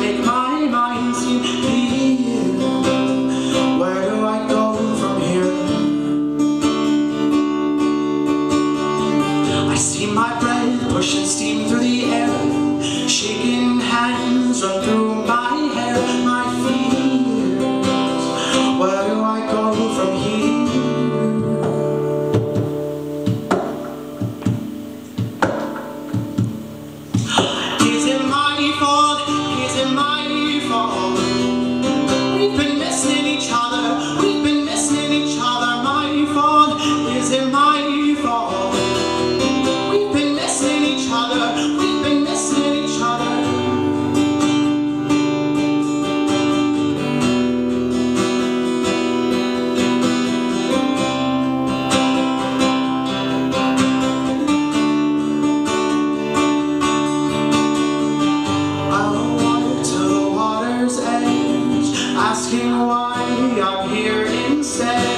make my My fault. asking why I'm here instead.